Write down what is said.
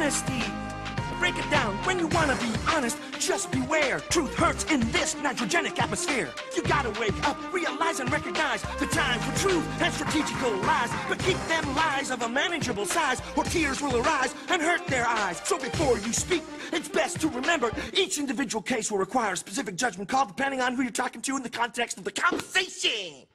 honesty. Break it down. When you wanna be honest, just beware. Truth hurts in this nitrogenic atmosphere. You gotta wake up, realize and recognize the time for truth and strategical lies. But keep them lies of a manageable size, or tears will arise and hurt their eyes. So before you speak, it's best to remember each individual case will require a specific judgment call depending on who you're talking to in the context of the conversation.